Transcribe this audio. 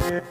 Die,